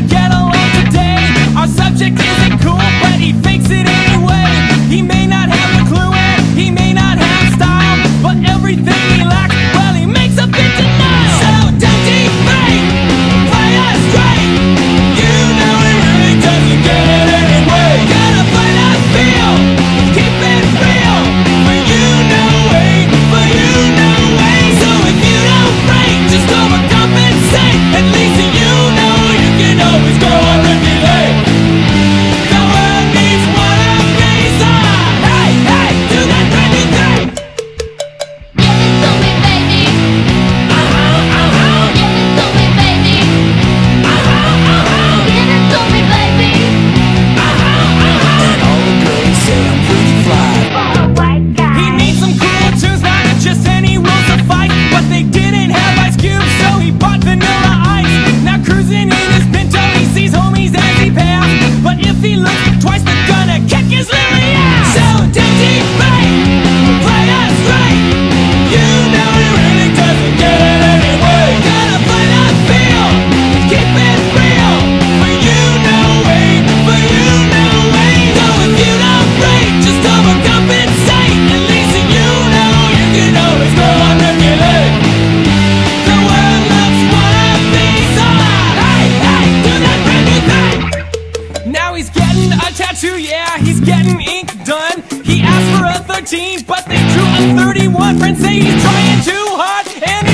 together. getting ink done. He asked for a 13, but they drew a 31. Friends say he's trying too hard, and